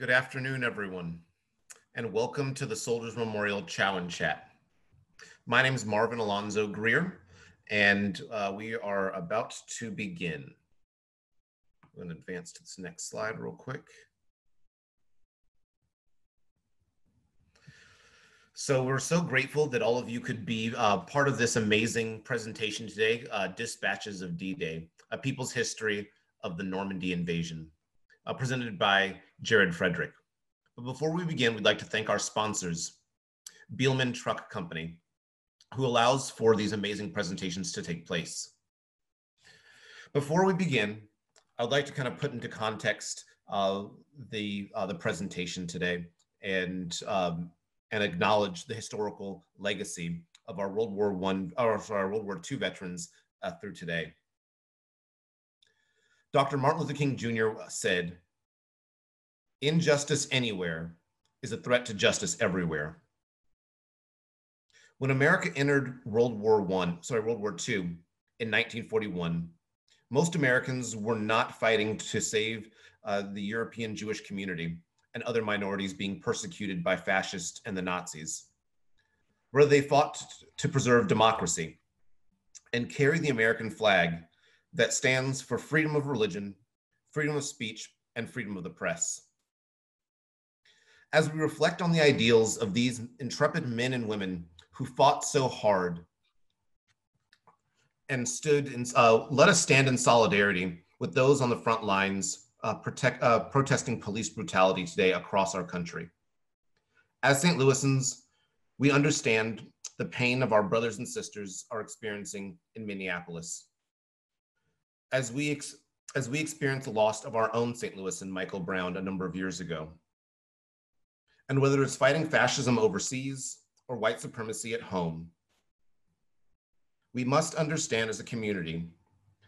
Good afternoon, everyone, and welcome to the Soldiers Memorial Chow and Chat. My name is Marvin Alonzo Greer, and uh, we are about to begin. I'm going to advance to this next slide real quick. So we're so grateful that all of you could be uh, part of this amazing presentation today, uh, Dispatches of D-Day, A People's History of the Normandy Invasion, uh, presented by Jared Frederick. But before we begin, we'd like to thank our sponsors, Beelman Truck Company, who allows for these amazing presentations to take place. Before we begin, I would like to kind of put into context uh, the, uh, the presentation today and um, and acknowledge the historical legacy of our World War One or our World War II veterans uh, through today. Dr. Martin Luther King Jr. said, "Injustice anywhere is a threat to justice everywhere." When America entered World War One, sorry, World War II in 1941, most Americans were not fighting to save uh, the European Jewish community and other minorities being persecuted by fascists and the Nazis. Where they fought to preserve democracy and carry the American flag that stands for freedom of religion, freedom of speech, and freedom of the press. As we reflect on the ideals of these intrepid men and women who fought so hard and stood in, uh, let us stand in solidarity with those on the front lines uh, protect, uh, protesting police brutality today across our country. As St. Louisans, we understand the pain of our brothers and sisters are experiencing in Minneapolis. As we, as we experience the loss of our own St. Louisan Michael Brown a number of years ago. And whether it's fighting fascism overseas or white supremacy at home, we must understand as a community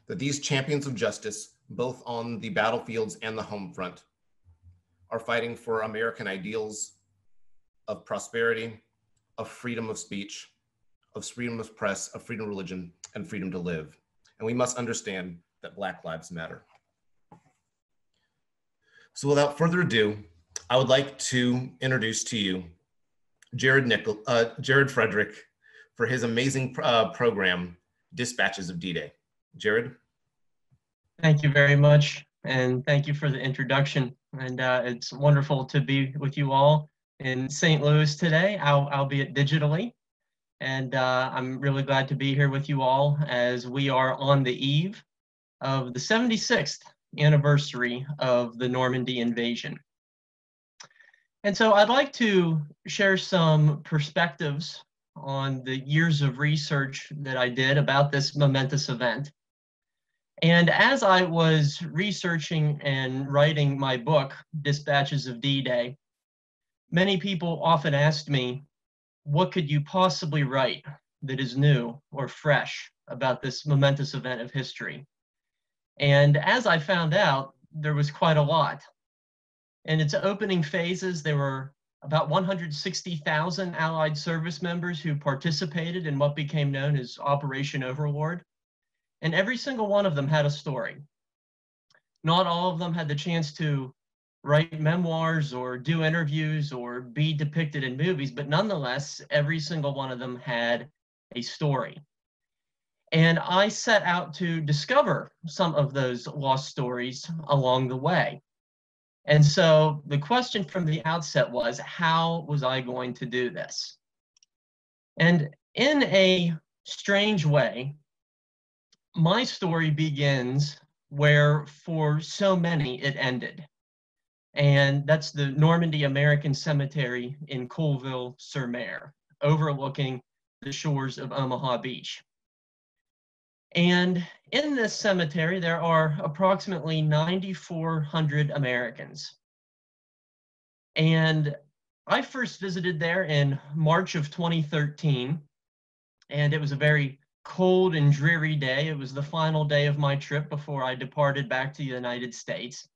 that these champions of justice both on the battlefields and the home front, are fighting for American ideals of prosperity, of freedom of speech, of freedom of press, of freedom of religion, and freedom to live. And we must understand that Black Lives Matter. So without further ado, I would like to introduce to you Jared, uh, Jared Frederick for his amazing uh, program, Dispatches of D-Day. Jared? Thank you very much. And thank you for the introduction. And uh, it's wonderful to be with you all in St. Louis today, I'll, albeit digitally. And uh, I'm really glad to be here with you all as we are on the eve of the 76th anniversary of the Normandy invasion. And so I'd like to share some perspectives on the years of research that I did about this momentous event and as I was researching and writing my book, Dispatches of D-Day, many people often asked me, what could you possibly write that is new or fresh about this momentous event of history? And as I found out, there was quite a lot. In its opening phases, there were about 160,000 Allied service members who participated in what became known as Operation Overlord. And every single one of them had a story. Not all of them had the chance to write memoirs or do interviews or be depicted in movies, but nonetheless, every single one of them had a story. And I set out to discover some of those lost stories along the way. And so the question from the outset was, how was I going to do this? And in a strange way, my story begins where for so many it ended. And that's the Normandy American Cemetery in Colleville sur Mer, overlooking the shores of Omaha Beach. And in this cemetery, there are approximately 9,400 Americans. And I first visited there in March of 2013, and it was a very cold and dreary day. It was the final day of my trip before I departed back to the United States.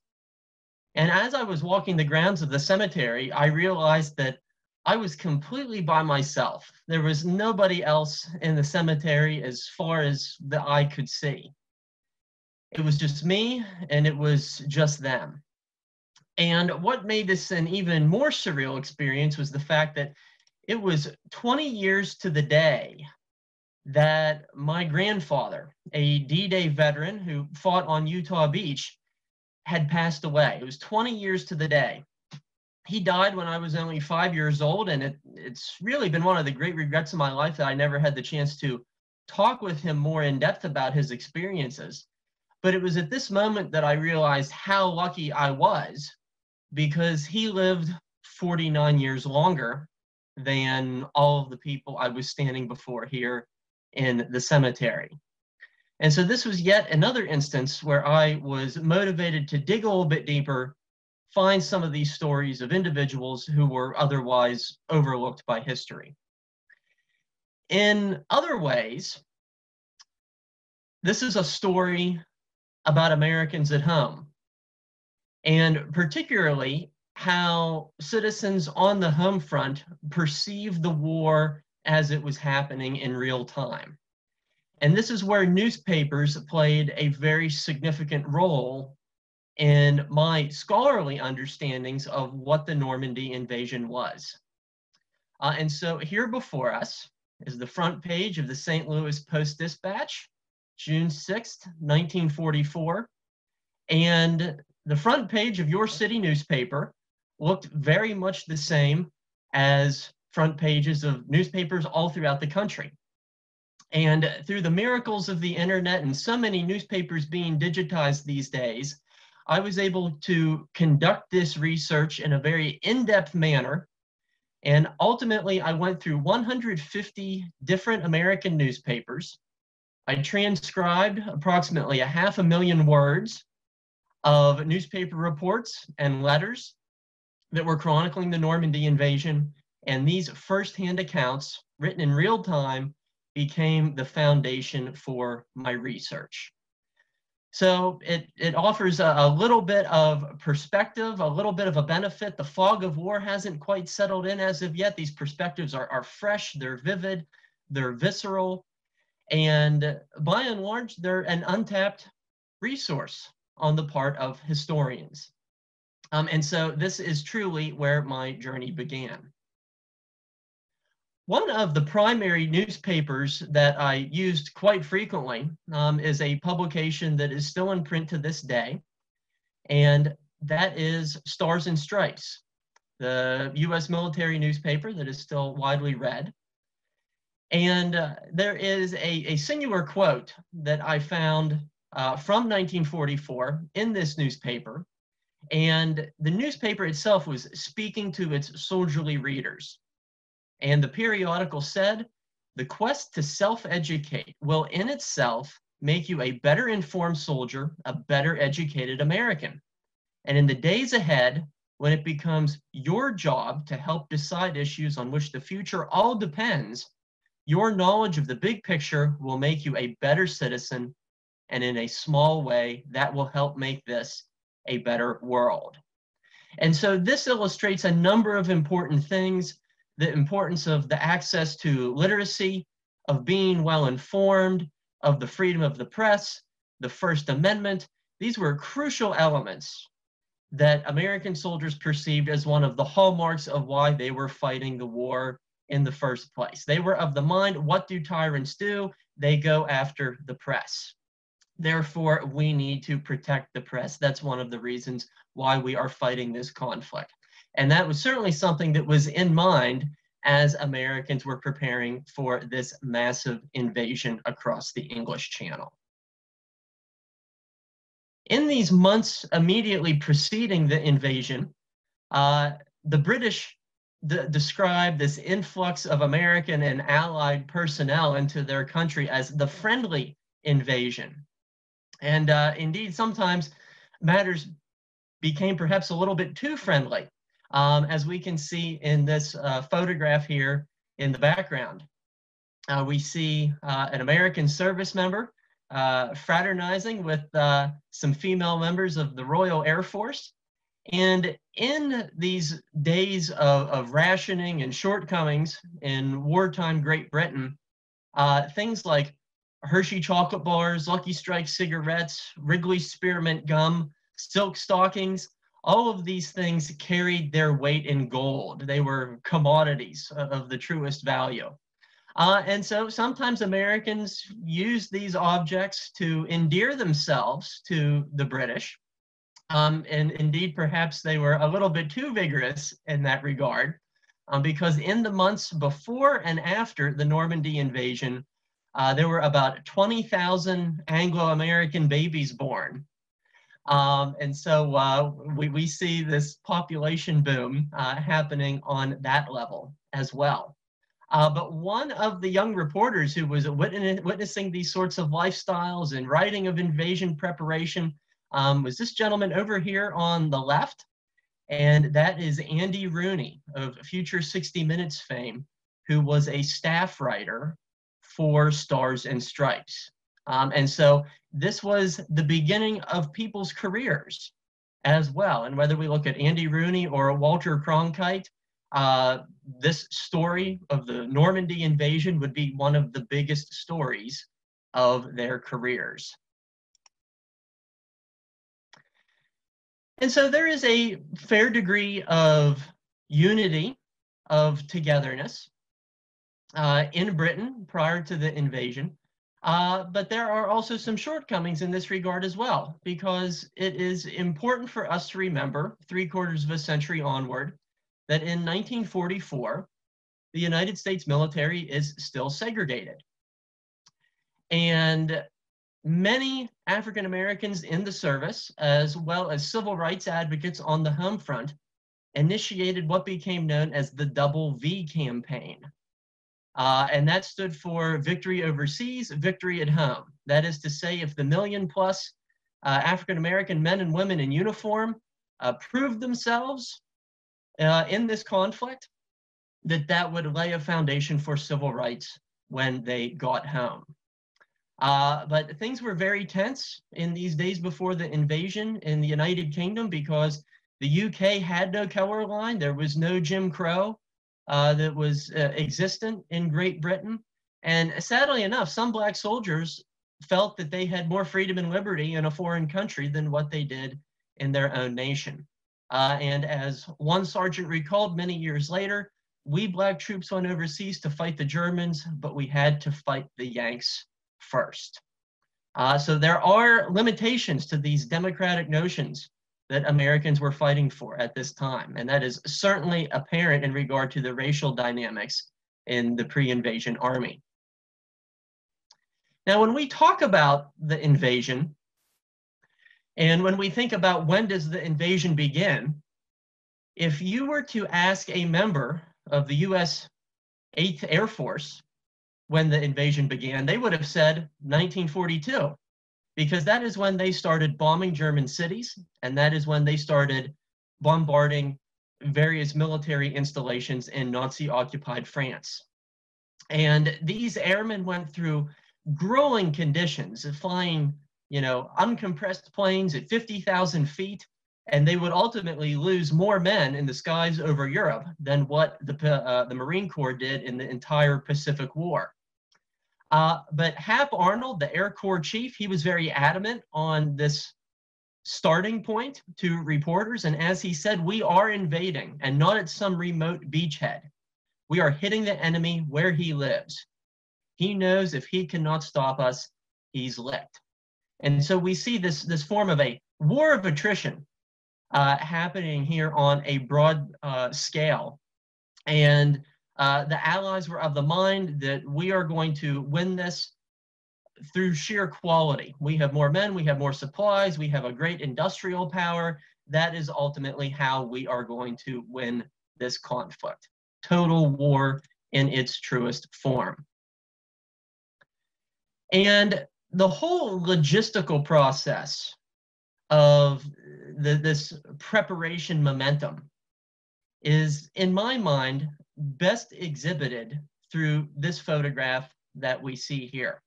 And as I was walking the grounds of the cemetery, I realized that I was completely by myself. There was nobody else in the cemetery as far as the eye could see. It was just me and it was just them. And what made this an even more surreal experience was the fact that it was 20 years to the day that my grandfather, a D Day veteran who fought on Utah Beach, had passed away. It was 20 years to the day. He died when I was only five years old, and it, it's really been one of the great regrets of my life that I never had the chance to talk with him more in depth about his experiences. But it was at this moment that I realized how lucky I was because he lived 49 years longer than all of the people I was standing before here in the cemetery. And so this was yet another instance where I was motivated to dig a little bit deeper, find some of these stories of individuals who were otherwise overlooked by history. In other ways, this is a story about Americans at home, and particularly how citizens on the home front perceived the war as it was happening in real time. And this is where newspapers played a very significant role in my scholarly understandings of what the Normandy invasion was. Uh, and so here before us is the front page of the St. Louis Post Dispatch, June 6th, 1944. And the front page of your city newspaper looked very much the same as front pages of newspapers all throughout the country. And through the miracles of the internet and so many newspapers being digitized these days, I was able to conduct this research in a very in-depth manner. And ultimately, I went through 150 different American newspapers. I transcribed approximately a half a million words of newspaper reports and letters that were chronicling the Normandy invasion and these firsthand accounts, written in real time, became the foundation for my research. So it, it offers a, a, little bit of perspective, a little bit of a benefit. The fog of war hasn't quite settled in as of yet. These perspectives are, are fresh, they're vivid, they're visceral, and by and large, they're an untapped resource on the part of historians. Um, and so this is truly where my journey began. One of the primary newspapers that I used quite frequently um, is a publication that is still in print to this day, and that is Stars and Stripes, the US military newspaper that is still widely read. And uh, there is a, a singular quote that I found uh, from 1944 in this newspaper. And the newspaper itself was speaking to its soldierly readers. And the periodical said, the quest to self-educate will in itself make you a better informed soldier, a better educated American. And in the days ahead, when it becomes your job to help decide issues on which the future all depends, your knowledge of the big picture will make you a better citizen. And in a small way, that will help make this a better world. And so this illustrates a number of important things the importance of the access to literacy, of being well informed, of the freedom of the press, the First Amendment. These were crucial elements that American soldiers perceived as one of the hallmarks of why they were fighting the war in the first place. They were of the mind, what do tyrants do? They go after the press. Therefore, we need to protect the press. That's one of the reasons why we are fighting this conflict. And that was certainly something that was in mind as Americans were preparing for this massive invasion across the English Channel. In these months immediately preceding the invasion, uh, the British described this influx of American and Allied personnel into their country as the friendly invasion. And uh, indeed, sometimes matters became perhaps a little bit too friendly um, as we can see in this uh, photograph here in the background. Uh, we see uh, an American service member uh, fraternizing with uh, some female members of the Royal Air Force. And in these days of, of rationing and shortcomings in wartime Great Britain, uh, things like Hershey chocolate bars, Lucky Strike cigarettes, Wrigley spearmint gum, silk stockings, all of these things carried their weight in gold. They were commodities of the truest value. Uh, and so sometimes Americans used these objects to endear themselves to the British. Um, and indeed, perhaps they were a little bit too vigorous in that regard, um, because in the months before and after the Normandy invasion, uh, there were about 20,000 Anglo American babies born um, and so uh, we, we see this population boom uh, happening on that level as well. Uh, but one of the young reporters who was witness, witnessing these sorts of lifestyles and writing of invasion preparation um, was this gentleman over here on the left. And that is Andy Rooney of future 60 Minutes fame, who was a staff writer for Stars and Stripes. Um, and so this was the beginning of people's careers as well. And whether we look at Andy Rooney or Walter Cronkite, uh, this story of the Normandy invasion would be one of the biggest stories of their careers. And so there is a fair degree of unity, of togetherness uh, in Britain prior to the invasion. Uh, but there are also some shortcomings in this regard as well, because it is important for us to remember, three quarters of a century onward, that in 1944, the United States military is still segregated. And many African Americans in the service, as well as civil rights advocates on the home front, initiated what became known as the Double V campaign. Uh, and that stood for victory overseas, victory at home. That is to say, if the million plus uh, African American men and women in uniform uh, proved themselves uh, in this conflict, that that would lay a foundation for civil rights when they got home. Uh, but things were very tense in these days before the invasion in the United Kingdom because the UK had no color line. There was no Jim Crow uh, that was uh, existent in Great Britain. And sadly enough, some black soldiers felt that they had more freedom and liberty in a foreign country than what they did in their own nation. Uh, and as one sergeant recalled many years later, we black troops went overseas to fight the Germans, but we had to fight the Yanks first. Uh, so there are limitations to these democratic notions that Americans were fighting for at this time. And that is certainly apparent in regard to the racial dynamics in the pre-invasion army. Now, when we talk about the invasion, and when we think about when does the invasion begin, if you were to ask a member of the US 8th Air Force when the invasion began, they would have said 1942 because that is when they started bombing German cities, and that is when they started bombarding various military installations in Nazi occupied France. And these airmen went through grueling conditions, of flying, you know, uncompressed planes at 50,000 feet, and they would ultimately lose more men in the skies over Europe than what the, uh, the Marine Corps did in the entire Pacific War. Uh, but Hap Arnold, the Air Corps chief, he was very adamant on this starting point to reporters. And as he said, we are invading and not at some remote beachhead. We are hitting the enemy where he lives. He knows if he cannot stop us, he's licked. And so we see this, this form of a war of attrition uh, happening here on a broad uh, scale. And uh, the Allies were of the mind that we are going to win this through sheer quality. We have more men, we have more supplies, we have a great industrial power. That is ultimately how we are going to win this conflict. Total war in its truest form. And the whole logistical process of the, this preparation momentum is, in my mind, best exhibited through this photograph that we see here.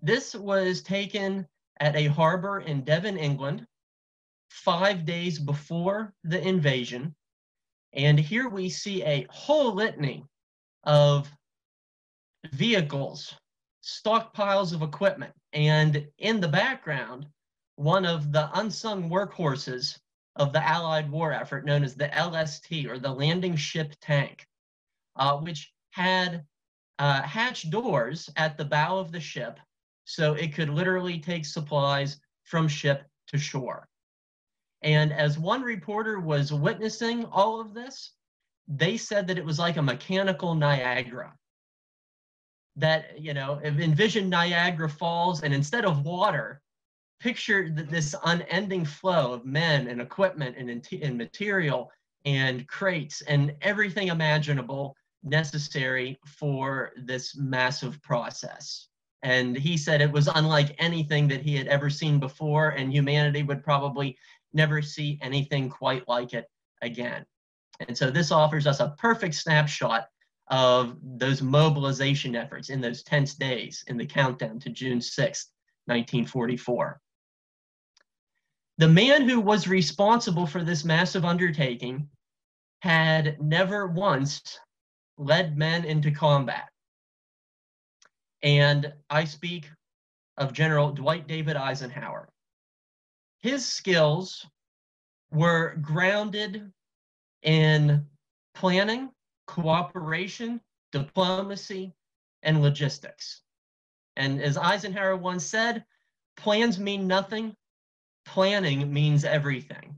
This was taken at a harbor in Devon, England, five days before the invasion. And here we see a whole litany of vehicles, stockpiles of equipment, and in the background, one of the unsung workhorses of the Allied war effort known as the LST, or the Landing Ship Tank, uh, which had uh, hatch doors at the bow of the ship so it could literally take supplies from ship to shore. And as one reporter was witnessing all of this, they said that it was like a mechanical Niagara. That, you know, envision Niagara Falls, and instead of water, picture this unending flow of men and equipment and, and material and crates and everything imaginable necessary for this massive process. And he said it was unlike anything that he had ever seen before, and humanity would probably never see anything quite like it again. And so this offers us a perfect snapshot of those mobilization efforts in those tense days in the countdown to June 6th, 1944. The man who was responsible for this massive undertaking had never once led men into combat. And I speak of General Dwight David Eisenhower. His skills were grounded in planning, cooperation, diplomacy, and logistics. And as Eisenhower once said, plans mean nothing, planning means everything.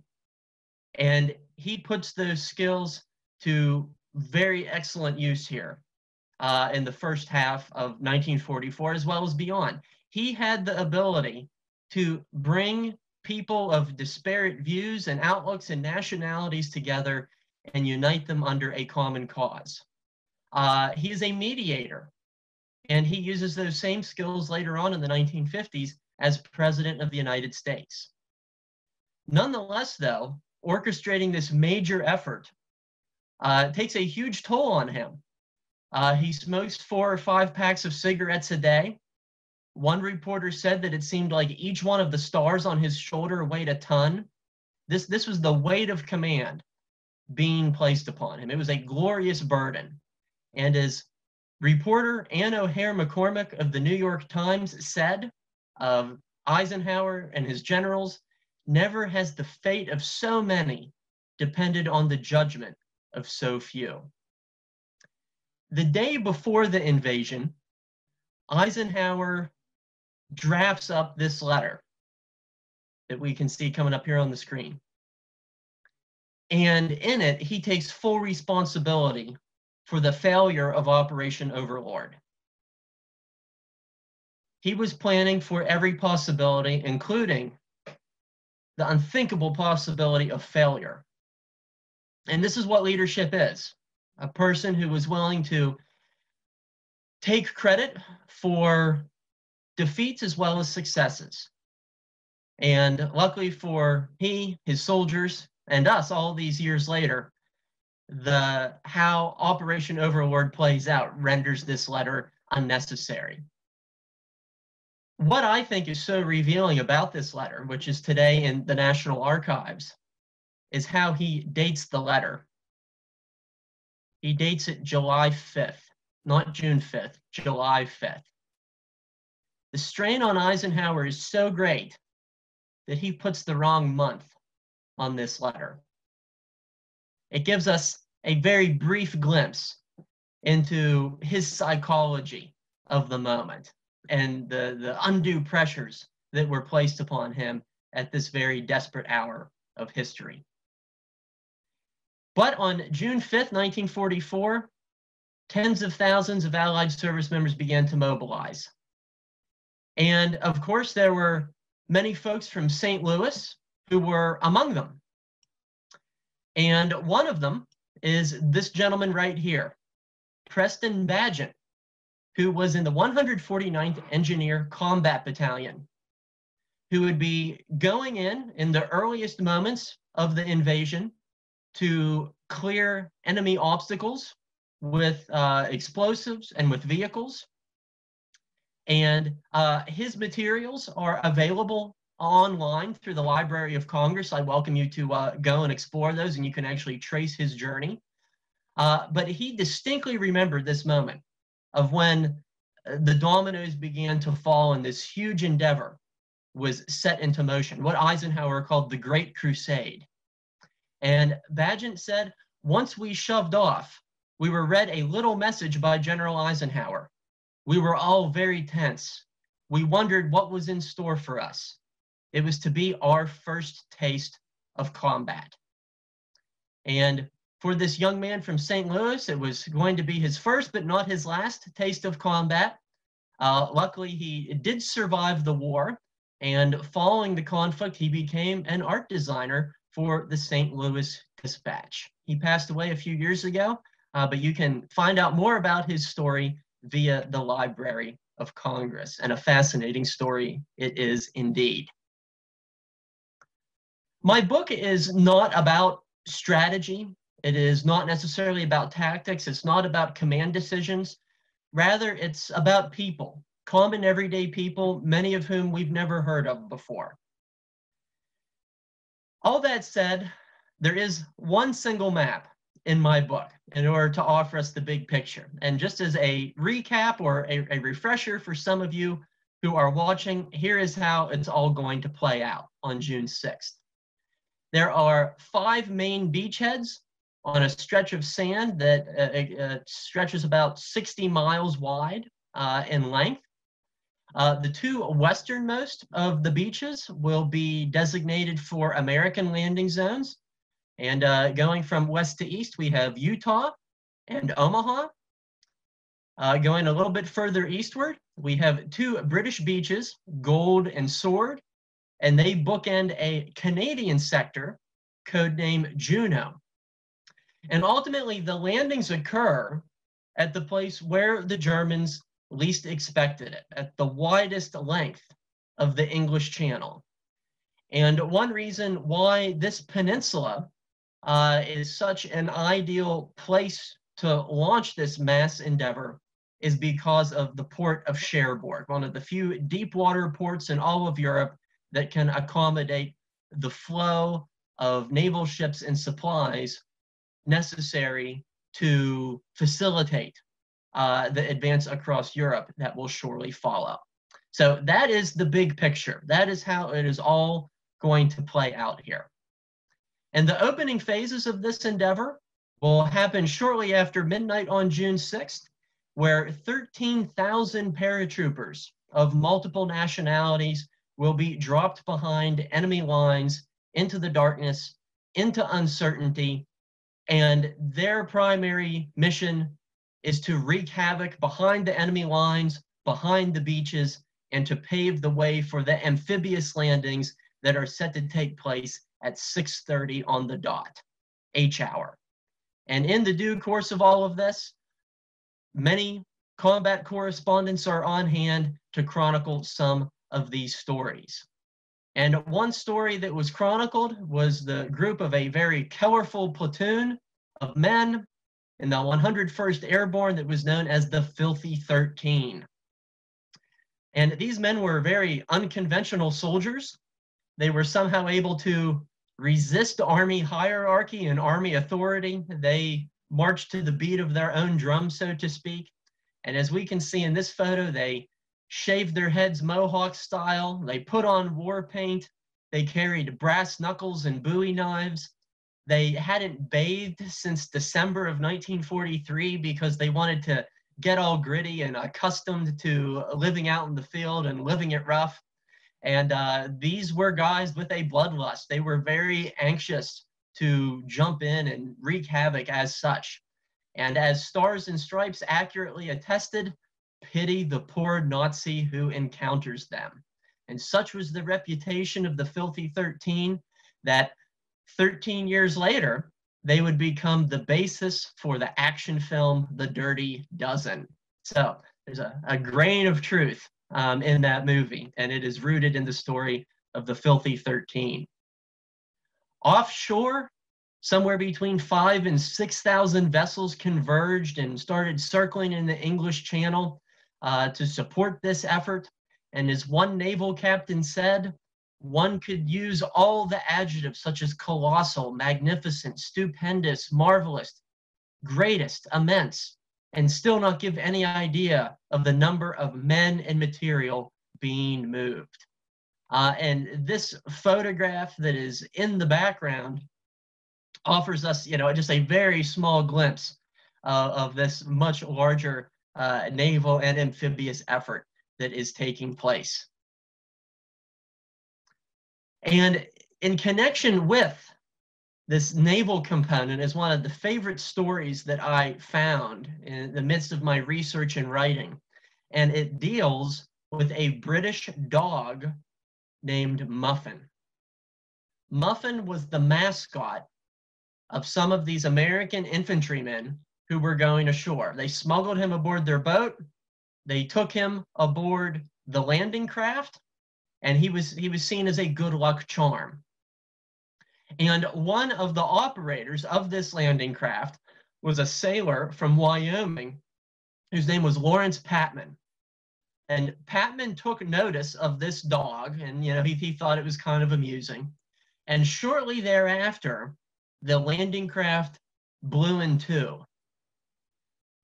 And he puts those skills to very excellent use here uh, in the first half of 1944 as well as beyond. He had the ability to bring people of disparate views and outlooks and nationalities together and unite them under a common cause. Uh, he is a mediator, and he uses those same skills later on in the 1950s as President of the United States. Nonetheless, though, orchestrating this major effort uh, takes a huge toll on him. Uh, he smokes four or five packs of cigarettes a day. One reporter said that it seemed like each one of the stars on his shoulder weighed a ton. This, this was the weight of command being placed upon him. It was a glorious burden. And as reporter Anne O'Hare McCormick of the New York Times said of Eisenhower and his generals, never has the fate of so many depended on the judgment of so few. The day before the invasion, Eisenhower drafts up this letter that we can see coming up here on the screen. And in it, he takes full responsibility for the failure of Operation Overlord. He was planning for every possibility, including the unthinkable possibility of failure. And this is what leadership is a person who is willing to take credit for defeats as well as successes. And luckily for he, his soldiers, and us all these years later, the how Operation Overlord plays out renders this letter unnecessary. What I think is so revealing about this letter, which is today in the National Archives, is how he dates the letter. He dates it July 5th, not June 5th, July 5th. The strain on Eisenhower is so great that he puts the wrong month on this letter. It gives us a very brief glimpse into his psychology of the moment and the, the undue pressures that were placed upon him at this very desperate hour of history. But on June 5th, 1944, tens of thousands of Allied service members began to mobilize. And of course, there were many folks from St. Louis who were among them. And one of them is this gentleman right here, Preston Bagent, who was in the 149th Engineer Combat Battalion, who would be going in in the earliest moments of the invasion to clear enemy obstacles with uh, explosives and with vehicles. And uh, his materials are available online through the Library of Congress. I welcome you to uh, go and explore those, and you can actually trace his journey. Uh, but he distinctly remembered this moment of when uh, the dominoes began to fall and this huge endeavor was set into motion, what Eisenhower called the Great Crusade And Bagent said, once we shoved off, we were read a little message by General Eisenhower. We were all very tense. We wondered what was in store for us. It was to be our first taste of combat. And for this young man from St. Louis, it was going to be his first, but not his last taste of combat. Uh, luckily, he did survive the war. And following the conflict, he became an art designer for the St. Louis Dispatch. He passed away a few years ago, uh, but you can find out more about his story via the Library of Congress, and a fascinating story it is indeed. My book is not about strategy. It is not necessarily about tactics. It's not about command decisions. Rather, it's about people, common everyday people, many of whom we've never heard of before. All that said, there is one single map in my book in order to offer us the big picture. And just as a recap or a, a refresher for some of you who are watching, here is how it's all going to play out on June 6th. There are five main beachheads on a stretch of sand that uh, uh, stretches about 60 miles wide uh, in length. Uh, the two westernmost of the beaches will be designated for American landing zones. And uh, going from west to east, we have Utah and Omaha. Uh, going a little bit further eastward, we have two British beaches, Gold and Sword, and they bookend a Canadian sector codenamed Juno. And ultimately, the landings occur at the place where the Germans least expected it, at the widest length of the English Channel. And one reason why this peninsula uh, is such an ideal place to launch this mass endeavor is because of the port of Cherbourg, one of the few deep water ports in all of Europe that can accommodate the flow of naval ships and supplies necessary to facilitate uh, the advance across Europe that will surely follow. So that is the big picture. That is how it is all going to play out here. And the opening phases of this endeavor will happen shortly after midnight on June 6th, where 13,000 paratroopers of multiple nationalities will be dropped behind enemy lines into the darkness, into uncertainty, and their primary mission is to wreak havoc behind the enemy lines, behind the beaches, and to pave the way for the amphibious landings that are set to take place at 6.30 on the dot, H hour. And in the due course of all of this, many combat correspondents are on hand to chronicle some of these stories. And one story that was chronicled was the group of a very colorful platoon of men in the 101st Airborne that was known as the Filthy 13. And these men were very unconventional soldiers. They were somehow able to resist army hierarchy and army authority. They marched to the beat of their own drum, so to speak. And as we can see in this photo, they shaved their heads Mohawk style. They put on war paint. They carried brass knuckles and bowie knives. They hadn't bathed since December of 1943 because they wanted to get all gritty and accustomed to living out in the field and living it rough. And uh, these were guys with a bloodlust. They were very anxious to jump in and wreak havoc as such. And as Stars and Stripes accurately attested, pity the poor Nazi who encounters them. And such was the reputation of the Filthy 13 that 13 years later, they would become the basis for the action film The Dirty Dozen. So there's a, a grain of truth um, in that movie, and it is rooted in the story of the Filthy 13. Offshore, somewhere between five and 6,000 vessels converged and started circling in the English Channel uh, to support this effort. And as one naval captain said, one could use all the adjectives such as colossal, magnificent, stupendous, marvelous, greatest, immense, and still not give any idea of the number of men and material being moved. Uh, and this photograph that is in the background offers us, you know, just a very small glimpse uh, of this much larger uh, naval and amphibious effort that is taking place. And in connection with this naval component is one of the favorite stories that I found in the midst of my research and writing. And it deals with a British dog named Muffin. Muffin was the mascot of some of these American infantrymen who were going ashore. They smuggled him aboard their boat. They took him aboard the landing craft, and he was he was seen as a good luck charm. And one of the operators of this landing craft was a sailor from Wyoming whose name was Lawrence Patman. And Patman took notice of this dog and, you know, he, he thought it was kind of amusing. And shortly thereafter, the landing craft blew in two.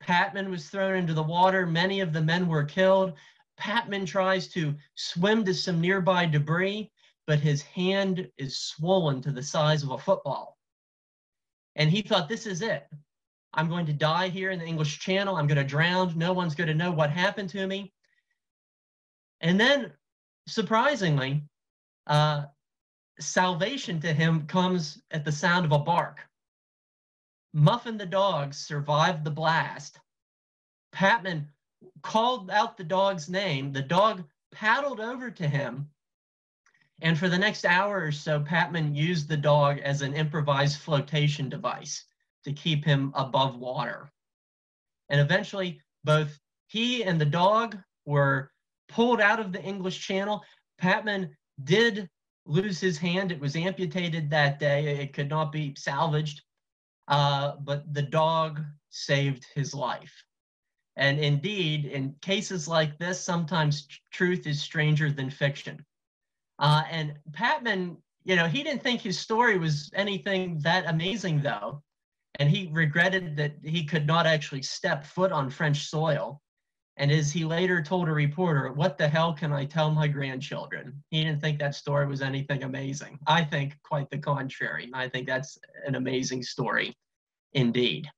Patman was thrown into the water. Many of the men were killed. Patman tries to swim to some nearby debris, but his hand is swollen to the size of a football. And he thought, this is it. I'm going to die here in the English Channel. I'm going to drown. No one's going to know what happened to me. And then, surprisingly, uh, salvation to him comes at the sound of a bark. Muffin the dog survived the blast. Patman called out the dog's name. The dog paddled over to him and for the next hour or so, Patman used the dog as an improvised flotation device to keep him above water. And eventually, both he and the dog were pulled out of the English Channel. Patman did lose his hand. It was amputated that day. It could not be salvaged. Uh, but the dog saved his life. And indeed, in cases like this, sometimes truth is stranger than fiction. Uh, and Patman, you know, he didn't think his story was anything that amazing, though. And he regretted that he could not actually step foot on French soil. And as he later told a reporter, what the hell can I tell my grandchildren? He didn't think that story was anything amazing. I think quite the contrary. I think that's an amazing story indeed.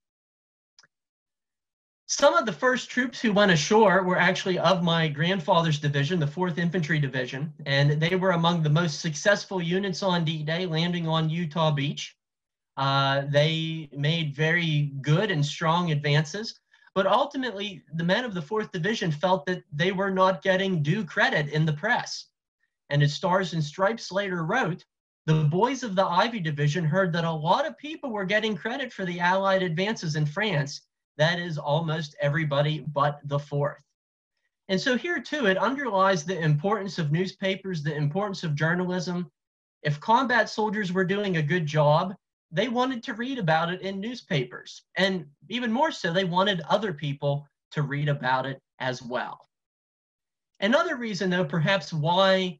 Some of the first troops who went ashore were actually of my grandfather's division, the 4th Infantry Division, and they were among the most successful units on D-Day, landing on Utah Beach. Uh, they made very good and strong advances, but ultimately the men of the 4th Division felt that they were not getting due credit in the press. And as Stars and Stripes later wrote, the boys of the Ivy Division heard that a lot of people were getting credit for the Allied advances in France, that is almost everybody but the fourth. And so here too, it underlies the importance of newspapers, the importance of journalism. If combat soldiers were doing a good job, they wanted to read about it in newspapers. And even more so, they wanted other people to read about it as well. Another reason, though, perhaps why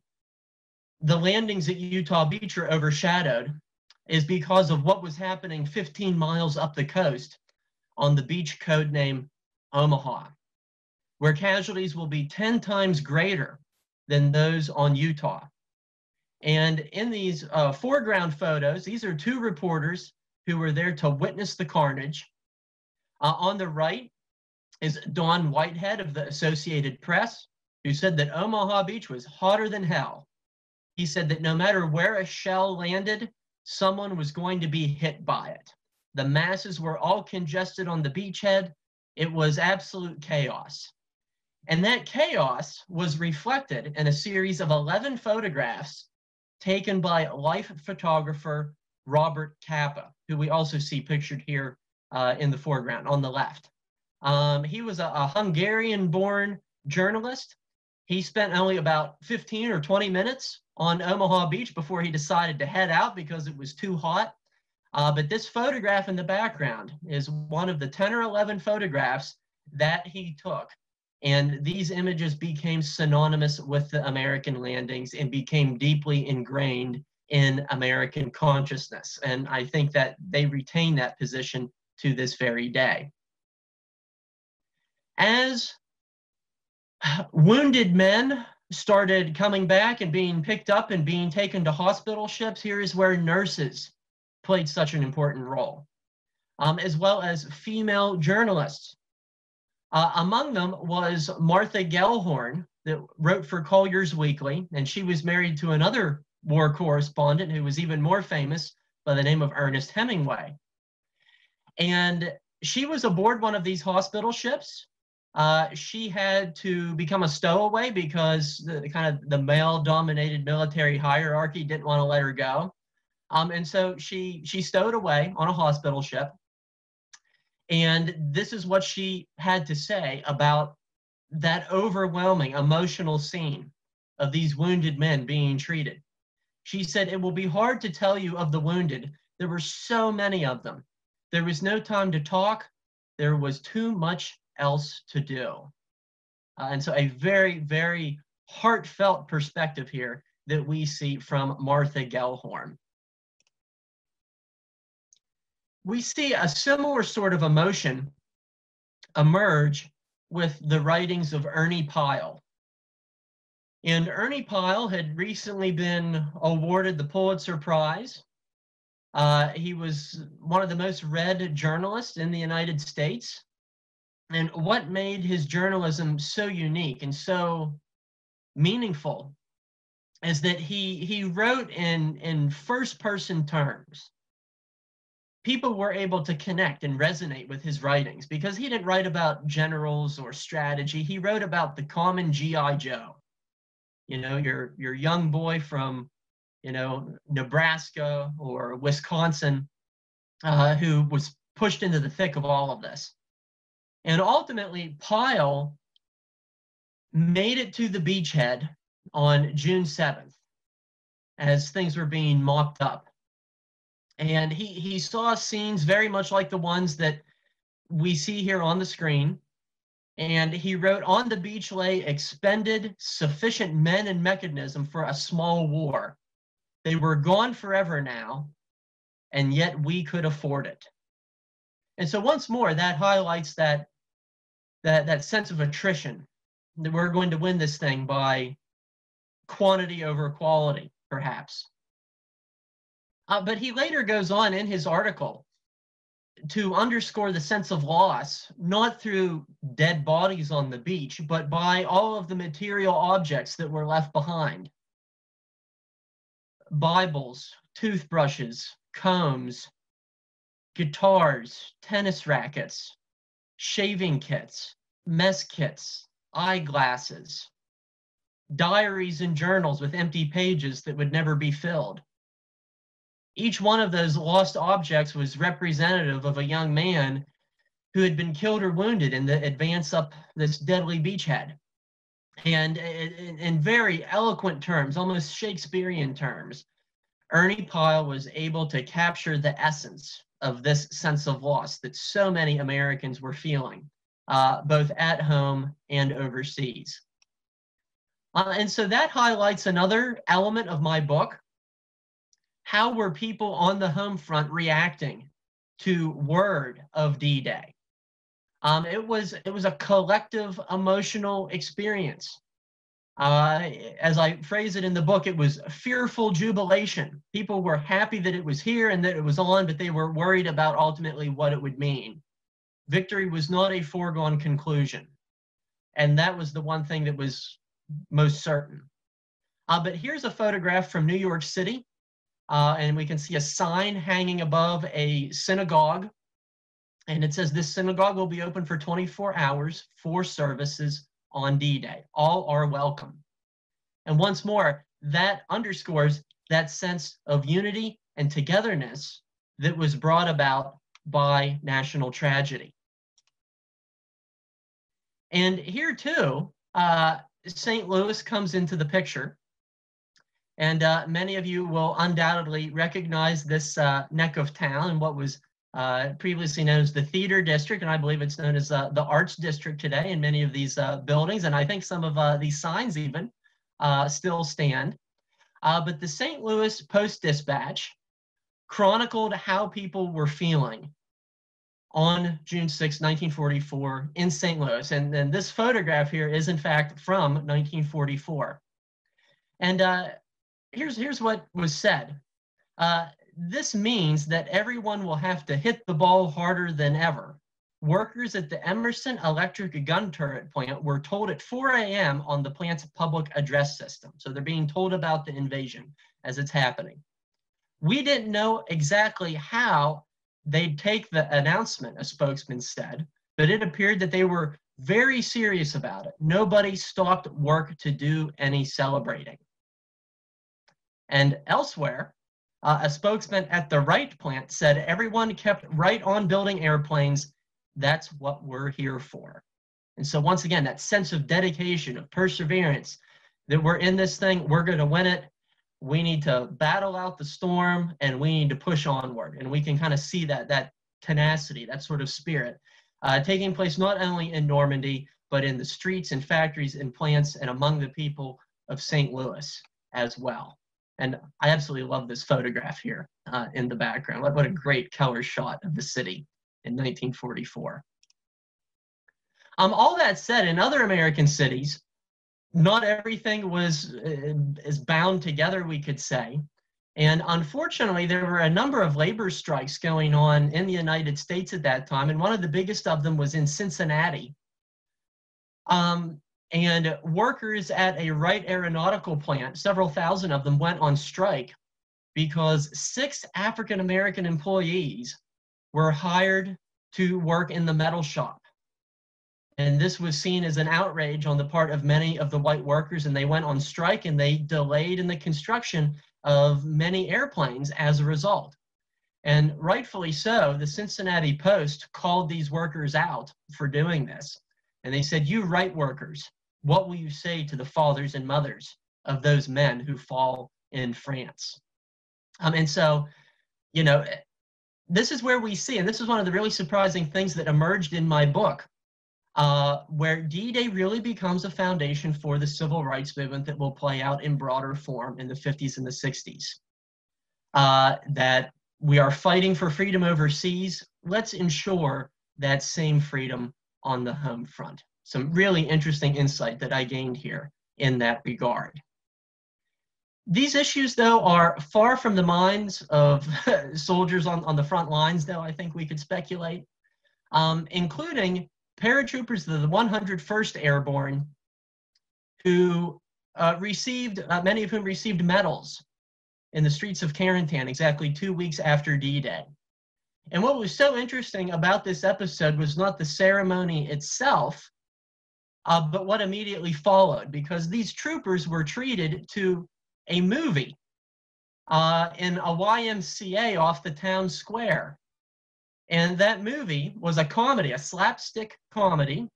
the landings at Utah Beach are overshadowed is because of what was happening 15 miles up the coast on the beach code name Omaha, where casualties will be 10 times greater than those on Utah. And in these uh, foreground photos, these are two reporters who were there to witness the carnage. Uh, on the right is Don Whitehead of the Associated Press, who said that Omaha Beach was hotter than hell. He said that no matter where a shell landed, someone was going to be hit by it. The masses were all congested on the beachhead. It was absolute chaos. And that chaos was reflected in a series of 11 photographs taken by life photographer Robert Capa, who we also see pictured here uh, in the foreground on the left. Um, he was a, a Hungarian born journalist. He spent only about 15 or 20 minutes on Omaha Beach before he decided to head out because it was too hot. Uh, but this photograph in the background is one of the 10 or 11 photographs that he took. And these images became synonymous with the American landings and became deeply ingrained in American consciousness. And I think that they retain that position to this very day. As wounded men started coming back and being picked up and being taken to hospital ships, here is where nurses played such an important role, um, as well as female journalists. Uh, among them was Martha Gellhorn, that wrote for Collier's Weekly, and she was married to another war correspondent who was even more famous by the name of Ernest Hemingway. And she was aboard one of these hospital ships. Uh, she had to become a stowaway because the, the kind of the male-dominated military hierarchy didn't want to let her go. Um, and so she she stowed away on a hospital ship. And this is what she had to say about that overwhelming emotional scene of these wounded men being treated. She said, It will be hard to tell you of the wounded. There were so many of them. There was no time to talk. There was too much else to do. Uh, and so, a very, very heartfelt perspective here that we see from Martha Gellhorn. We see a similar sort of emotion emerge with the writings of Ernie Pyle. And Ernie Pyle had recently been awarded the Pulitzer Prize. Uh, he was one of the most read journalists in the United States. And what made his journalism so unique and so meaningful is that he, he wrote in, in first person terms people were able to connect and resonate with his writings because he didn't write about generals or strategy. He wrote about the common GI Joe. You know, your your young boy from, you know, Nebraska or Wisconsin, uh, who was pushed into the thick of all of this. And ultimately, Pyle made it to the beachhead on June 7th as things were being mopped up and he he saw scenes very much like the ones that we see here on the screen. And he wrote on the beach lay expended sufficient men and mechanism for a small war. They were gone forever now and yet we could afford it. And so once more that highlights that that that sense of attrition that we're going to win this thing by quantity over quality perhaps uh, but he later goes on in his article to underscore the sense of loss, not through dead bodies on the beach, but by all of the material objects that were left behind. Bibles, toothbrushes, combs, guitars, tennis rackets, shaving kits, mess kits, eyeglasses, diaries and journals with empty pages that would never be filled each one of those lost objects was representative of a young man who had been killed or wounded in the advance up this deadly beachhead. And in, very eloquent terms, almost Shakespearean terms, Ernie Pyle was able to capture the essence of this sense of loss that so many Americans were feeling, uh, both at home and overseas. Uh, and so that highlights another element of my book, how were people on the home front reacting to word of D-Day? Um, it was it was a collective emotional experience. Uh, as I phrase it in the book, it was fearful jubilation. People were happy that it was here and that it was on, but they were worried about ultimately what it would mean. Victory was not a foregone conclusion. And that was the one thing that was most certain. Uh, but here's a photograph from New York City uh, and we can see a sign hanging above a synagogue. And it says this synagogue will be open for 24 hours for services on D-Day. All are welcome. And once more, that underscores that sense of unity and togetherness that was brought about by national tragedy. And here too, uh, St. Louis comes into the picture. And uh, many of you will undoubtedly recognize this uh, neck of town and what was uh, previously known as the theater district, and I believe it's known as uh, the arts district today in many of these uh, buildings, and I think some of uh, these signs even still stand. but the St. Louis Post-Dispatch chronicled how people were feeling on June 6, 1944 in St. Louis. And then this photograph here is in fact from 1944. And uh, here's here's what was said. Uh, this means that everyone will have to hit the ball harder than ever. Workers at the Emerson Electric Gun Turret plant were told at 4 a.m. on the plant's public address system. So they're being told about the invasion as it's happening. We didn't know exactly how they'd take the announcement, a spokesman said, but it appeared that they were very serious about it. Nobody stopped work to do any celebrating. And elsewhere, uh, a spokesman at the Wright plant said everyone kept right on building airplanes. That's what we're here for. And so, once again, that sense of dedication, of perseverance, that we're in this thing, we're going to win it. We need to battle out the storm and we need to push onward. And we can kind of see that, that tenacity, that sort of spirit uh, taking place not only in Normandy, but in the streets and factories and plants and among the people of St. Louis as well. And I absolutely love this photograph here uh, in the background. What, what a great color shot of the city in 1944. Um, all that said, in other American cities, not everything was uh, is bound together, we could say. And unfortunately, there were a number of labor strikes going on in the United States at that time, and one of the biggest of them was in Cincinnati. Um, and workers at a Wright aeronautical plant, several thousand of them, went on strike because six African American employees were hired to work in the metal shop. And this was seen as an outrage on the part of many of the white workers, and they went on strike and they delayed in the construction of many airplanes as a result. And rightfully so, the Cincinnati Post called these workers out for doing this. And they said, You Wright workers, what will you say to the fathers and mothers of those men who fall in France? Um, and so, you know, this is where we see, and this is one of the really surprising things that emerged in my book, uh, where D-Day really becomes a foundation for the civil rights movement that will play out in broader form in the 50s and the 60s. Uh, that we are fighting for freedom overseas. Let's ensure that same freedom on the home front. Some really interesting insight that I gained here in that regard. These issues, though, are far from the minds of soldiers on, on the front lines, though I think we could speculate, um, including paratroopers of the 101st Airborne who uh, received, uh, many of whom received medals in the streets of Carentan exactly two weeks after D-Day. And what was so interesting about this episode was not the ceremony itself, uh, but what immediately followed, because these troopers were treated to a movie uh, in a YMCA off the town square. And that movie was a comedy, a slapstick comedy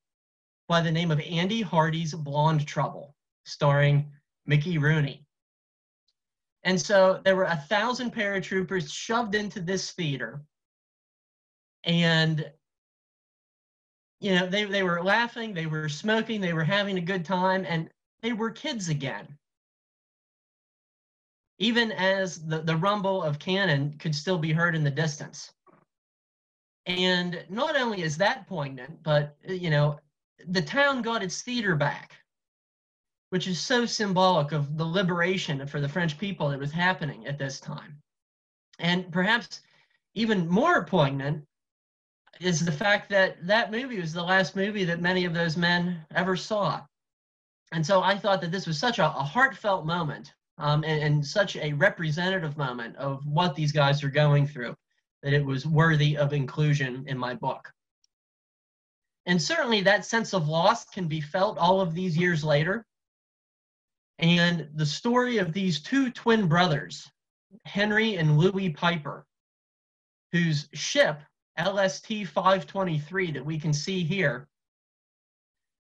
by the name of Andy Hardy's Blonde Trouble, starring Mickey Rooney. And so there were a thousand paratroopers shoved into this theater. And, you know, they, they were laughing, they were smoking, they were having a good time, and they were kids again. Even as the, the rumble of cannon could still be heard in the distance. And not only is that poignant, but you know, the town got its theater back, which is so symbolic of the liberation for the French people that was happening at this time. And perhaps even more poignant is the fact that that movie was the last movie that many of those men ever saw. And so I thought that this was such a, a heartfelt moment um, and, and such a representative moment of what these guys are going through that it was worthy of inclusion in my book. And certainly that sense of loss can be felt all of these years later. And the story of these two twin brothers, Henry and Louis Piper, whose ship, LST 523, that we can see here,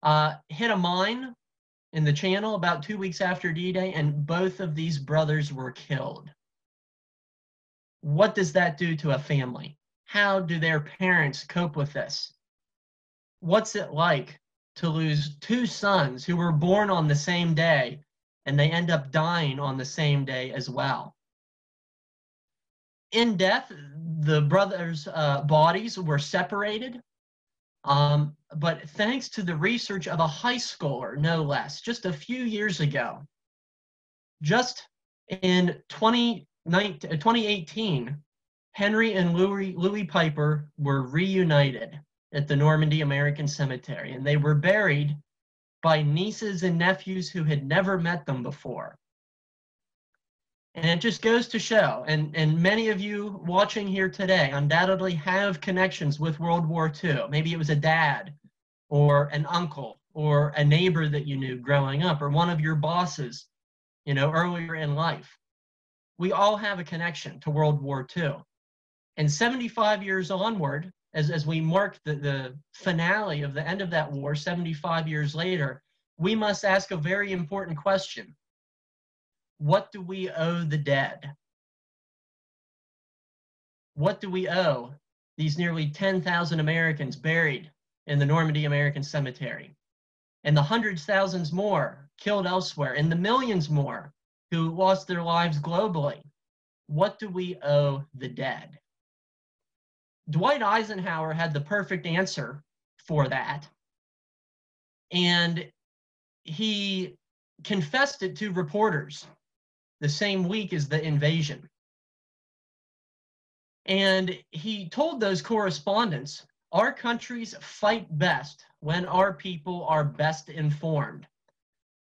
uh, hit a mine in the channel about two weeks after D Day, and both of these brothers were killed what does that do to a family? How do their parents cope with this? What's it like to lose two sons who were born on the same day and they end up dying on the same day as well? In death, the brothers' uh, bodies were separated. Um, but thanks to the research of a high schooler, no less, just a few years ago, just in 20, 2018, Henry and Louis, Louis Piper were reunited at the Normandy American Cemetery, and they were buried by nieces and nephews who had never met them before. And it just goes to show, and, and many of you watching here today undoubtedly have connections with World War II. Maybe it was a dad or an uncle or a neighbor that you knew growing up or one of your bosses, you know, earlier in life. We all have a connection to World War II. And 75 years onward, as, as we mark the, the finale of the end of that war, 75 years later, we must ask a very important question what do we owe the dead? What do we owe these nearly 10,000 Americans buried in the Normandy American Cemetery? And the hundreds thousands more killed elsewhere, and the millions more who lost their lives globally. What do we owe the dead? Dwight Eisenhower had the perfect answer for that. And he confessed it to reporters the same week as the invasion. And he told those correspondents our countries fight best when our people are best informed.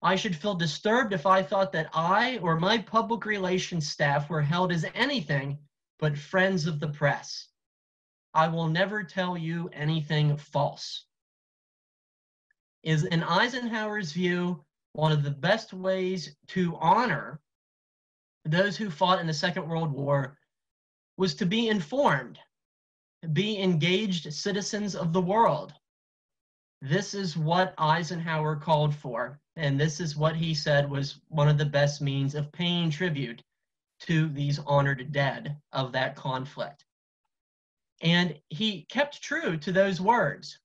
I should feel disturbed if I thought that I or my public relations staff were held as anything but friends of the press. I will never tell you anything false. Is in Eisenhower's view, one of the best ways to honor those who fought in the Second World War was to be informed, be engaged citizens of the world. This is what Eisenhower called for, and this is what he said was one of the best means of paying tribute to these honored dead of that conflict. And he kept true to those words.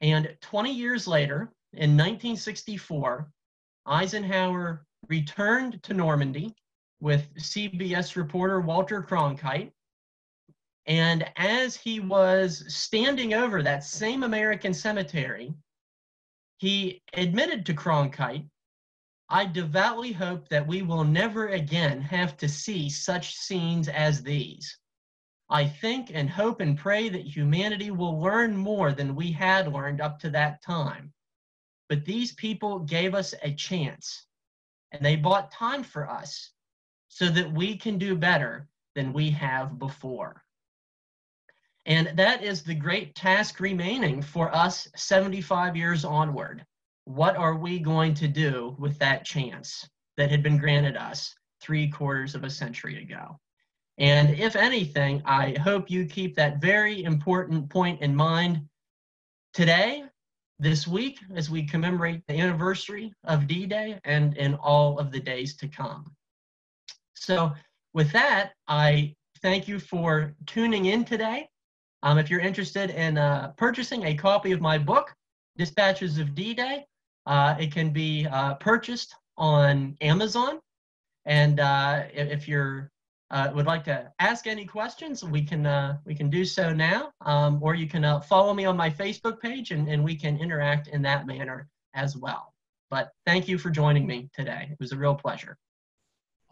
And 20 years later, in 1964, Eisenhower returned to Normandy with CBS reporter Walter Cronkite. And as he was standing over that same American cemetery, he admitted to Cronkite, I devoutly hope that we will never again have to see such scenes as these. I think and hope and pray that humanity will learn more than we had learned up to that time. But these people gave us a chance, and they bought time for us so that we can do better than we have before. And that is the great task remaining for us 75 years onward. What are we going to do with that chance that had been granted us three quarters of a century ago? And if anything, I hope you keep that very important point in mind today, this week, as we commemorate the anniversary of D Day and in all of the days to come. So with that, I thank you for tuning in today. Um, if you're interested in uh, purchasing a copy of my book, Dispatches of D-Day, uh, it can be uh, purchased on Amazon. And uh, if you're uh, would like to ask any questions, we can uh, we can do so now, um, or you can follow me on my Facebook page, and, and we can interact in that manner as well. But thank you for joining me today. It was a real pleasure.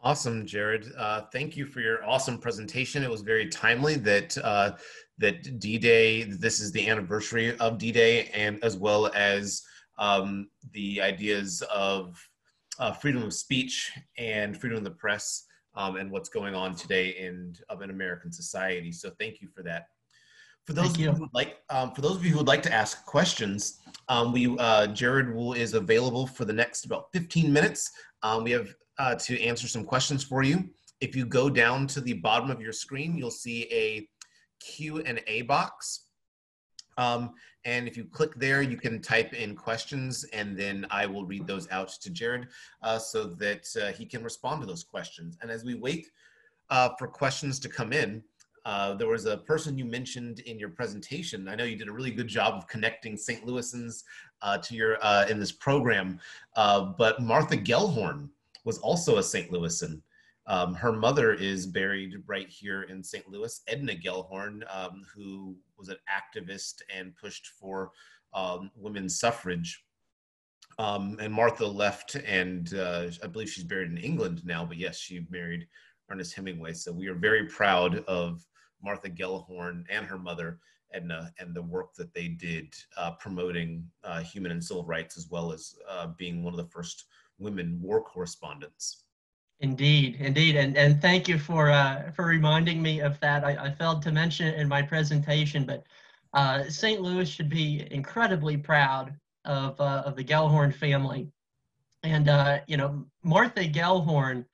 Awesome, Jared. Uh, thank you for your awesome presentation. It was very timely that uh, that D-Day. This is the anniversary of D-Day, and as well as um, the ideas of uh, freedom of speech and freedom of the press, um, and what's going on today in of an American society. So, thank you for that. For those of you who would like, um, for those of you who would like to ask questions, um, we uh, Jared will is available for the next about 15 minutes. Um, we have uh, to answer some questions for you. If you go down to the bottom of your screen, you'll see a Q&A box. Um, and if you click there, you can type in questions and then I will read those out to Jared uh, so that uh, he can respond to those questions. And as we wait uh, for questions to come in, uh, there was a person you mentioned in your presentation. I know you did a really good job of connecting St. Louisans uh, to your uh, in this program, but Martha Gellhorn was also a St. Louisan. Um, her mother is buried right here in St. Louis, Edna Gellhorn, um, who was an activist and pushed for um, women's suffrage. Um, and Martha left, and uh, I believe she's buried in England now, but yes, she married Ernest Hemingway. So we are very proud of Martha Gellhorn and her mother Edna and the work that they did uh, promoting uh, human and civil rights as well as uh, being one of the first women war correspondents. Indeed, indeed, and and thank you for uh, for reminding me of that. I, I failed to mention it in my presentation, but uh, St. Louis should be incredibly proud of uh, of the Gellhorn family, and uh, you know Martha Gellhorn.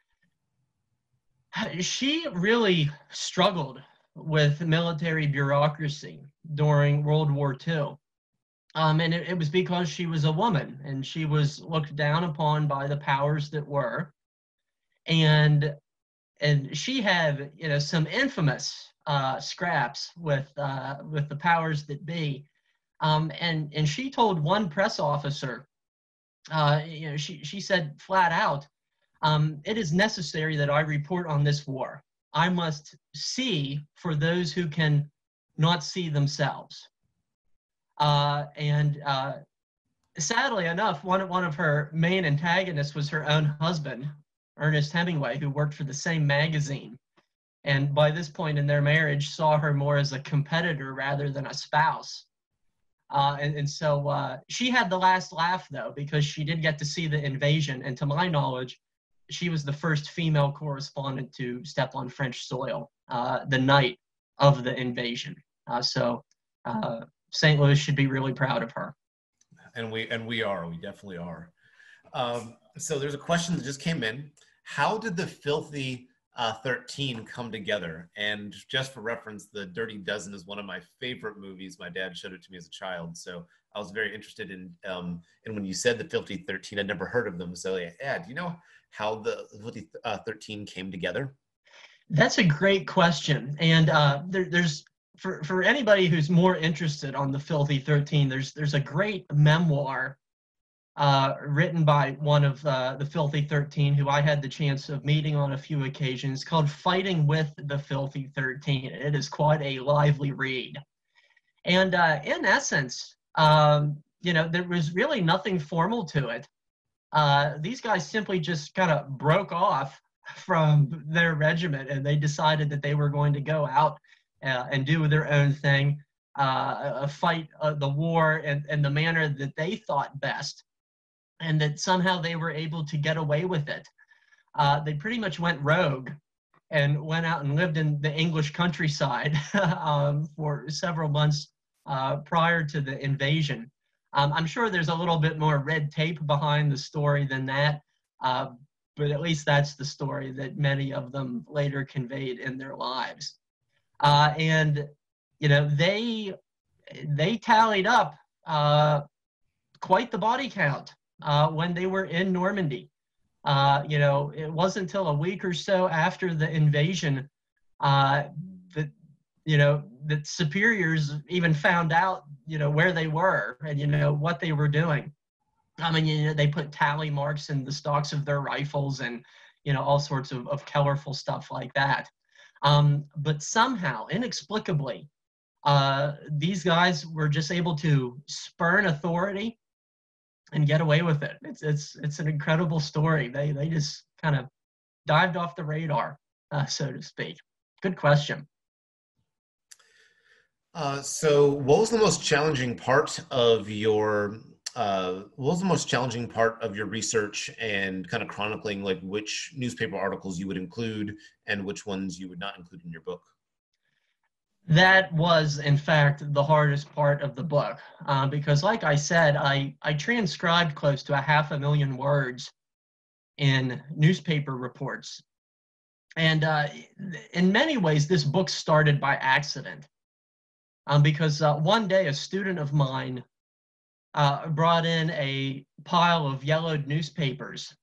She really struggled with military bureaucracy during World War II. Um, and it, it was because she was a woman and she was looked down upon by the powers that were and and she had you know some infamous uh, scraps with uh, with the powers that be, um, and and she told one press officer, uh, you know, she she said flat out, um, it is necessary that I report on this war. I must see for those who can not see themselves. Uh, and uh, sadly enough, one, of one of her main antagonists was her own husband, Ernest Hemingway, who worked for the same magazine. And by this point in their marriage, saw her more as a competitor rather than a spouse. Uh, and, and so uh, she had the last laugh, though, because she did get to see the invasion. And to my knowledge, she was the first female correspondent to step on French soil uh, the night of the invasion. Uh, so uh, St. Louis should be really proud of her. And we and we are. We definitely are. Um, so there's a question that just came in. How did the filthy uh, 13 come together? And just for reference, The Dirty Dozen is one of my favorite movies. My dad showed it to me as a child. So I was very interested in, um, and when you said the Filthy 13, I'd never heard of them. So yeah, do you know how the Filthy uh, 13 came together? That's a great question. And uh, there, there's, for, for anybody who's more interested on the Filthy 13, there's, there's a great memoir uh, written by one of uh, the Filthy 13, who I had the chance of meeting on a few occasions, called Fighting with the Filthy 13. It is quite a lively read. And uh, in essence, um, you know, there was really nothing formal to it. Uh, these guys simply just kind of broke off from their regiment and they decided that they were going to go out uh, and do their own thing, uh, fight the war in, in the manner that they thought best and that somehow they were able to get away with it. Uh, they pretty much went rogue and went out and lived in the English countryside um, for several months uh, prior to the invasion. Um, I'm sure there's a little bit more red tape behind the story than that, uh, but at least that's the story that many of them later conveyed in their lives. Uh, and you know they they tallied up uh, quite the body count uh, when they were in Normandy. Uh, you know, it wasn't until a week or so after the invasion uh, that, you know, that superiors even found out, you know, where they were and, you know, what they were doing. I mean, you know, they put tally marks in the stocks of their rifles and, you know, all sorts of, of colorful stuff like that. Um, but somehow, inexplicably, uh, these guys were just able to spurn authority and get away with it. It's it's it's an incredible story. They they just kind of dived off the radar, uh, so to speak. Good question. Uh, so, what was the most challenging part of your? Uh, what was the most challenging part of your research and kind of chronicling like which newspaper articles you would include and which ones you would not include in your book? that was in fact the hardest part of the book uh, because like i said I, I transcribed close to a half a million words in newspaper reports and uh, in many ways this book started by accident um, because uh, one day a student of mine uh, brought in a pile of yellowed newspapers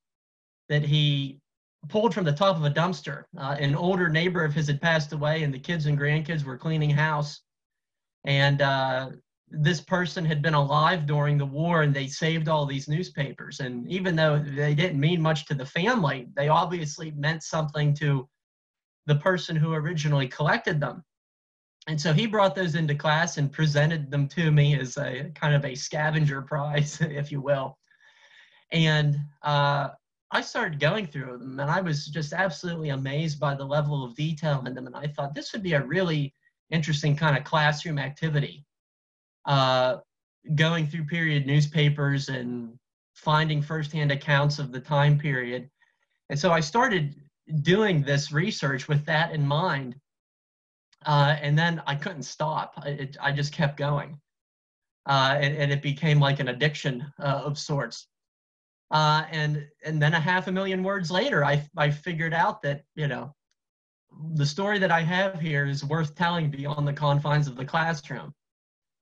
that he pulled from the top of a dumpster. Uh, an older neighbor of his had passed away, and the kids and grandkids were cleaning house. And uh, this person had been alive during the war, and they saved all these newspapers. And even though they didn't mean much to the family, they obviously meant something to the person who originally collected them. And so he brought those into class and presented them to me as a kind of a scavenger prize, if you will. And uh, I started going through them and I was just absolutely amazed by the level of detail in them. And I thought this would be a really interesting kind of classroom activity. Uh, going through period newspapers and finding firsthand accounts of the time period. And so I started doing this research with that in mind. Uh, and then I couldn't stop. It, I just kept going. Uh, and, and, it became like an addiction uh, of sorts. Uh, and and then a half a million words later, I I figured out that you know the story that I have here is worth telling beyond the confines of the classroom,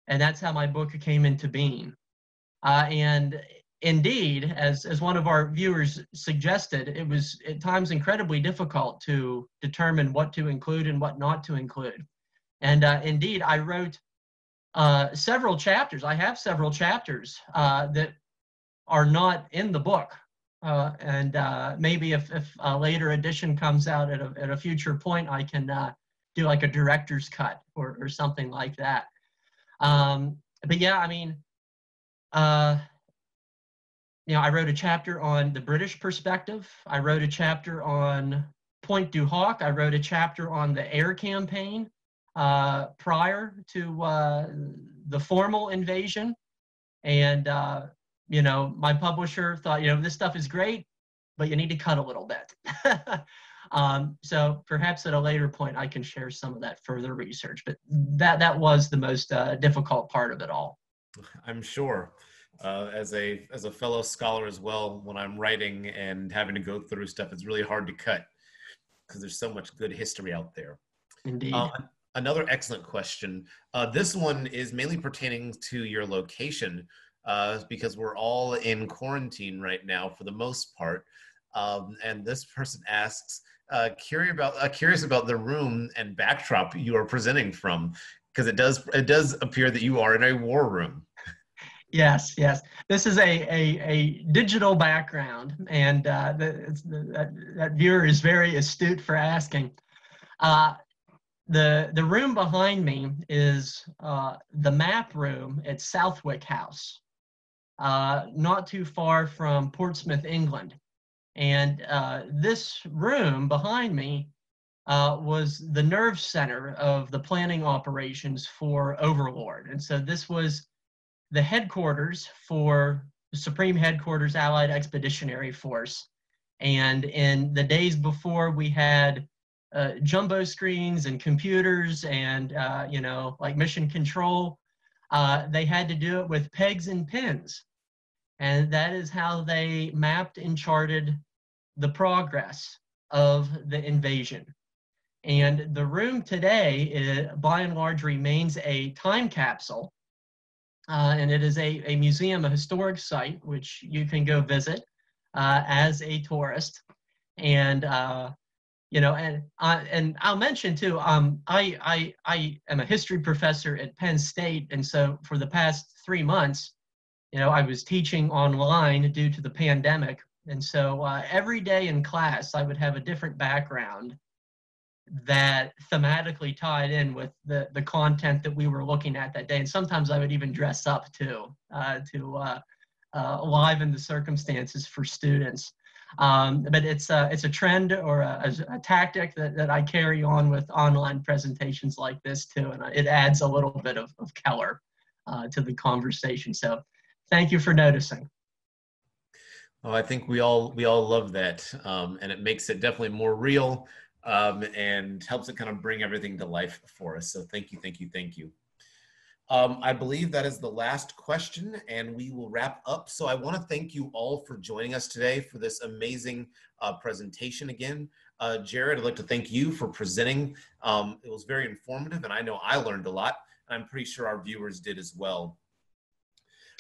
and that's how my book came into being. Uh, and indeed, as as one of our viewers suggested, it was at times incredibly difficult to determine what to include and what not to include. And uh, indeed, I wrote uh, several chapters. I have several chapters uh, that are not in the book. Uh, and uh, maybe if, if a later edition comes out at a, at a future point, I can uh, do like a director's cut or, or something like that. Um, but yeah, I mean, uh, you know, I wrote a chapter on the British perspective. I wrote a chapter on Pointe du Hoc. I wrote a chapter on the air campaign uh, prior to uh, the formal invasion. And uh, you know, my publisher thought, you know, this stuff is great, but you need to cut a little bit. um, so perhaps at a later point, I can share some of that further research. But that that was the most uh, difficult part of it all. I'm sure. Uh, as a as a fellow scholar as well, when I'm writing and having to go through stuff, it's really hard to cut because there's so much good history out there. Indeed. Uh, another excellent question. Uh, this one is mainly pertaining to your location uh, because we're all in quarantine right now for the most part. Um, and this person asks, uh, curious about uh, curious about the room and backdrop you are presenting from, because it does it does appear that you are in a war room. Yes, yes. This is a a, a digital background, and uh, the, the, that, that viewer is very astute for asking. Uh, the the room behind me is uh, the map room at Southwick House uh, not too far from Portsmouth, England. And uh, this room behind me uh, was the nerve center of the planning operations for Overlord. And so this was the headquarters for the Supreme Headquarters Allied Expeditionary Force. And in the days before, we had uh, jumbo screens and computers and, uh, you know, like mission control. Uh, they had to do it with pegs and pins. And that is how they mapped and charted the progress of the invasion. And the room today, by and large, remains a time capsule. Uh, and it is a, a museum, a historic site, which you can go visit uh, as a tourist. And, uh, you know, and, uh, and I'll mention too, um, I, I, I am a history professor at Penn State. And so for the past three months, you know, I was teaching online due to the pandemic. And so uh, every day in class, I would have a different background that thematically tied in with the, the content that we were looking at that day. And sometimes I would even dress up too, uh, to uh, uh, liven the circumstances for students. Um, but it's a, it's a trend or a, a, tactic that, that I carry on with online presentations like this too. And it adds a little bit of, of color uh, to the conversation. So thank you for noticing. Oh, I think we all we all love that, um, and it makes it definitely more real um, and helps it kind of bring everything to life for us. So thank you, thank you, thank you. Um, I believe that is the last question, and we will wrap up. So I want to thank you all for joining us today for this amazing uh, presentation again. Uh, Jared, I'd like to thank you for presenting. Um, it was very informative, and I know I learned a lot, and I'm pretty sure our viewers did as well.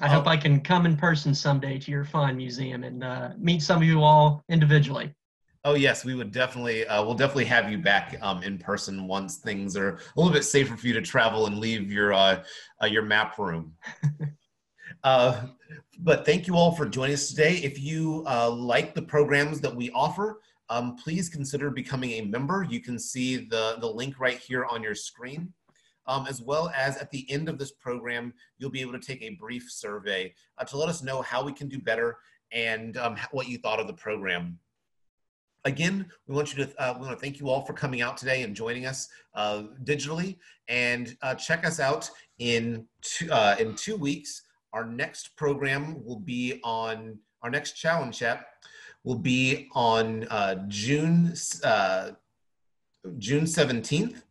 I hope I can come in person someday to your fine museum and uh, meet some of you all individually. Oh yes, we would definitely. Uh, we'll definitely have you back um, in person once things are a little bit safer for you to travel and leave your uh, uh your map room. Uh, but thank you all for joining us today. If you uh, like the programs that we offer, um, please consider becoming a member. You can see the the link right here on your screen um, as well as at the end of this program, you'll be able to take a brief survey uh, to let us know how we can do better and um, what you thought of the program. Again, we want you to uh, we want to thank you all for coming out today and joining us uh, digitally. And uh, check us out in two, uh, in two weeks. Our next program will be on our next challenge chat will be on uh, June uh, June 17th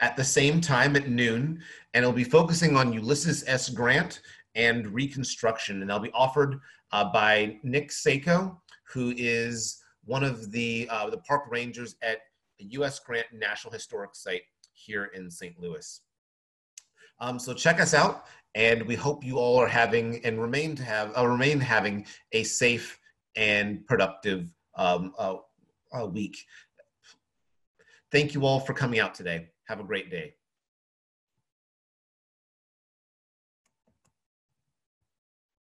at the same time at noon, and it'll be focusing on Ulysses S. Grant and Reconstruction, and they'll be offered by Nick Sacco, who is one of the uh, the park rangers at the U.S. Grant National Historic Site here in St. Louis. Um, so check us out, and we hope you all are having and remain to have uh, remain having a safe and productive um, uh, week. Thank you all for coming out today. Have a great day.